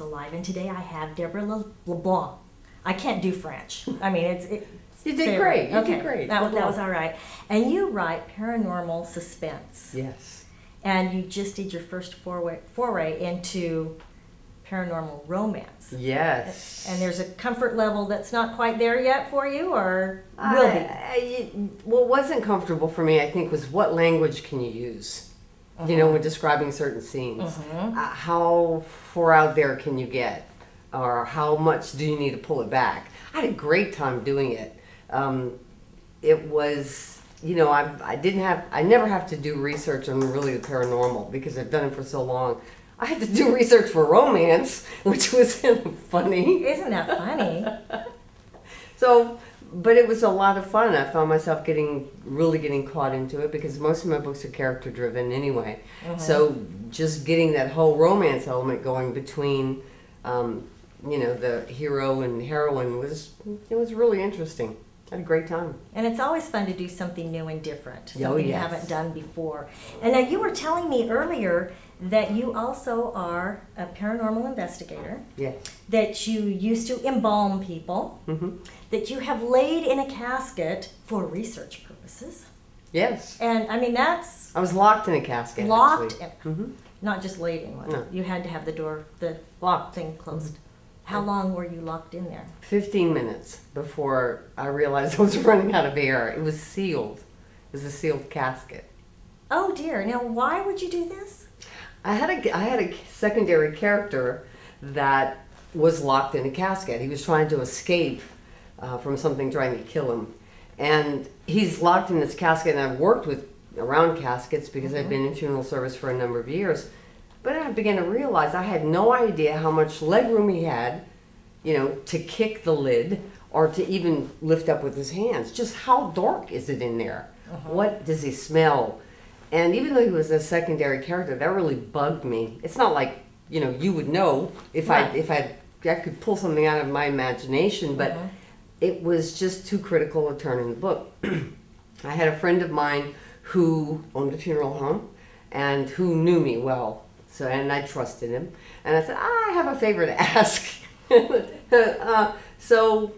Alive, and today I have Deborah Le- LeBlanc. I can't do French. I mean, it's. It, You did great. You okay. did great. That, was- that was all right. And you write paranormal suspense. Yes. And you just did your first foray, foray into paranormal romance. Yes. And there's a comfort level that's not quite there yet for you, or will be? I- I- what wasn't comfortable for me, I think, was what language can you use? You know, when describing certain scenes. Uh, how far out there can you get? Or how much do you need to pull it back? I had a great time doing it. Um, it was, you know, I, I didn't have, I never have to do research on really the paranormal because I've done it for so long. I had to do research for romance, which was funny. Isn't that funny? So, but it was a lot of fun. I found myself getting really getting caught into it because most of my books are character driven anyway. So, just getting that whole romance element going between, um, you know, the hero and heroine was it was really interesting. Had a great time. And it's always fun to do something new and different, something Oh, you haven't done before. And now you were telling me earlier that you also are a paranormal investigator, Yes. that you used to embalm people, hmm that you have laid in a casket for research purposes. Yes. And I mean, that's I was locked in a casket. locked, in, hmm not just laid in one. No. You had to have the door, the Locked. thing closed. How long were you locked in there? 15 minutes before I realized I was running out of air. It was sealed. It was a sealed casket. Oh dear. Now, why would you do this? I had a I had a secondary character that was locked in a casket. He was trying to escape uh, from something trying to kill him, and he's locked in this casket. And I've worked with around caskets because I've been in funeral service for a number of years. But I began to realize I had no idea how much leg room he had, you know, to kick the lid or to even lift up with his hands. Just how dark is it in there? Uh-huh. What does he smell? And even though he was a secondary character, that really bugged me. It's not like you know you would know if Right. I if I I could pull something out of my imagination, but uh-huh. it was just too critical a turn in the book. I had a friend of mine who owned a funeral home and who knew me well, so and I trusted him. And I said, "Ah, I have a favor to ask. uh, so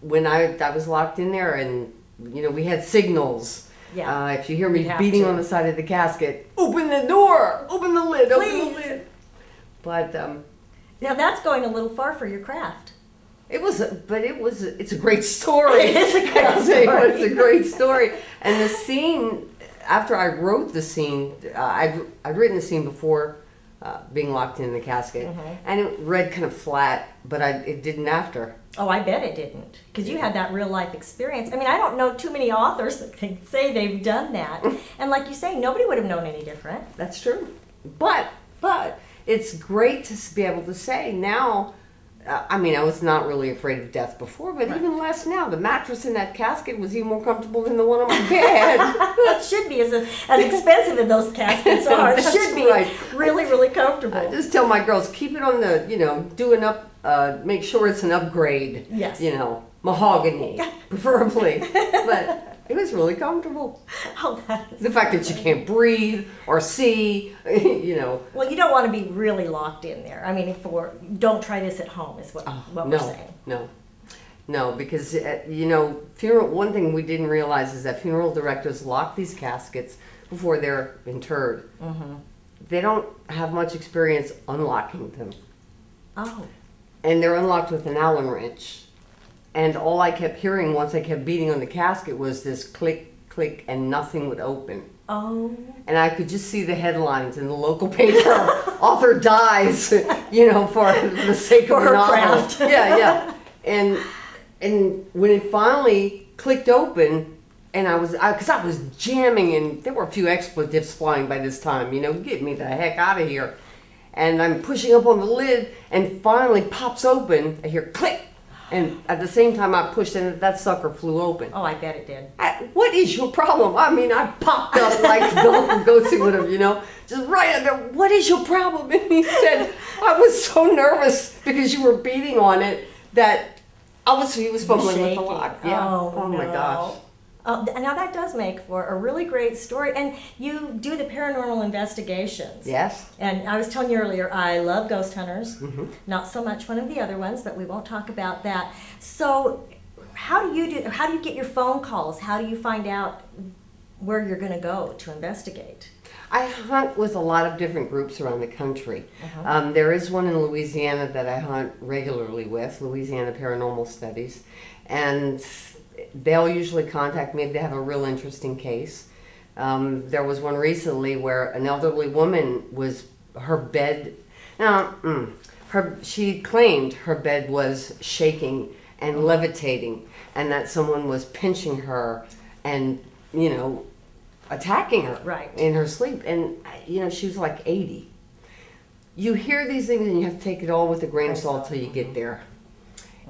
when I I was locked in there, and you know we had signals. Yeah. Uh, if you hear me beating to. on the side of the casket, open the door, open the lid, open the lid. But um, Now that's going a little far for your craft. it was, a, but it was, a, it's a great story. It is a great I can tell you what, story. It's a great story, and the scene. After I wrote the scene, uh, I'd I'd written the scene before uh, being locked in the casket, Mhm. and it read kind of flat, but I it didn't after. Oh, I bet it didn't, because you had that real life experience. I mean, I don't know too many authors that can say they've done that. And like you say, nobody would have known any different. That's true. But but it's great to be able to say now. Uh, I mean, I was not really afraid of death before, but Right. even less now. The mattress in that casket was even more comfortable than the one on my bed. it should be as, as expensive as those caskets are. It should be right. really, really comfortable. I just tell my girls keep it on the you know do an up uh, make sure it's an upgrade. Yes. You know mahogany preferably, but it was really comfortable. oh, The fact that you can't breathe or see, you know. Well, you don't want to be really locked in there. I mean, for don't try this at home is what, what Oh, no, we're saying. no, no, because uh, you know, funeral. One thing we didn't realize is that funeral directors lock these caskets before they're interred. Mm-hmm. They don't have much experience unlocking them, Oh, and they're unlocked with an Allen wrench. And all I kept hearing once I kept beating on the casket was this click, click, and nothing would open. oh, And I could just see the headlines in the local paper. Author dies, you know, for the sake For of her novel. craft. yeah, yeah. And and when it finally clicked open, and I was, because I, was jamming, and there were a few expletives flying by this time. You know, get me the heck out of here. And I'm pushing up on the lid, and finally pops open. I hear click, and at the same time I pushed, and that sucker flew open. oh, I bet it did. I, what is your problem? I mean, I popped up like the Ghosty would have, you know, just right under. What is your problem? And he said, I was so nervous because you were beating on it that I was. He was fumbling with the Shaking. lock. Yeah. Oh, oh my no. gosh. Oh, th- now that does make for a really great story. And you do the paranormal investigations. Yes. And I was telling you earlier, I love ghost hunters. Mm-hmm. Not so much one of the other ones, but we won't talk about that. So, how do you do? How do you get your phone calls? How do you find out where you're going to go to investigate? I hunt with a lot of different groups around the country. Uh-huh. Um, there is one in Louisiana that I hunt regularly with, Louisiana Paranormal Studies, and they'll usually contact me if they have a real interesting case. Um, there was one recently where an elderly woman was her bed. Now, mm, her she claimed her bed was shaking and levitating, and that someone was pinching her, and you know, attacking her Right. in her sleep. And you know, she was like eighty. You hear these things, and you have to take it all with a grain of salt salt, till you get there,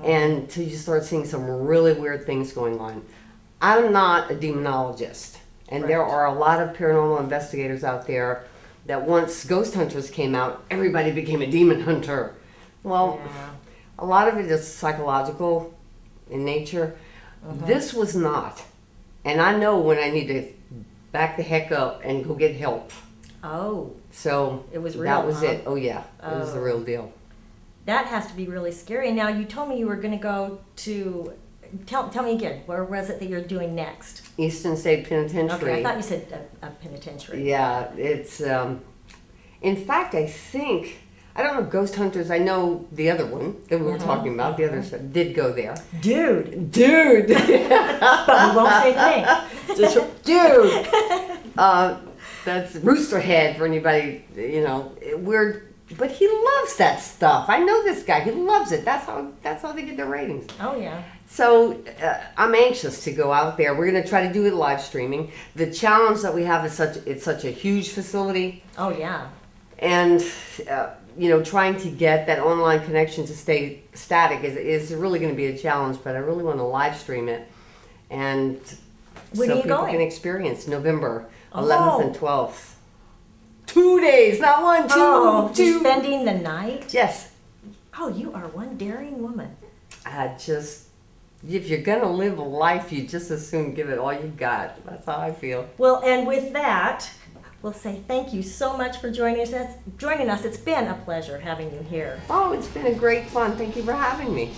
and till you start seeing some really weird things going on. I'm not a demonologist, and there are a lot of paranormal investigators out there that once ghost hunters came out, everybody became a demon hunter. Well, a lot of it is psychological in nature. Uh-huh. This was not. And I know when I need to back the heck up and go get help. Oh, So It was real, that was huh? it. Oh yeah, it was the Oh. real deal. That has to be really scary. Now, you told me you were going to go to. Tell, tell me again, where was it that you're doing next? Eastern State Penitentiary. Okay, I thought you said a, a penitentiary. Yeah, it's. Um, in fact, I think I don't know ghost hunters. I know the other one that we were Uh-huh, talking about. The other side did go there. Dude, Dude, but we won't say thing. Just- dude. Uh, that's Rooster Head for anybody. You know, we're. But he loves that stuff. I know this guy. He loves it. That's how. That's how they get their ratings. Oh, yeah. So uh, I'm anxious to go out there. We're going to try to do it live streaming. The challenge that we have is such it's such a huge facility, Oh, yeah. and uh, you know trying to get that online connection to stay static is, is really going to be a challenge. But I really want to live stream it, and When so are you people going? can experience November Oh. 11th and 12th. Two days, not one, oh, two. Spending the night? Yes. Oh, you are one daring woman. I just if you're going to live a life, you just as soon give it all you've got. That's how I feel. Well, and with that, we'll say thank you so much for joining us. That's, joining us. It's been a pleasure having you here. Oh, it's been a great fun. Thank you for having me.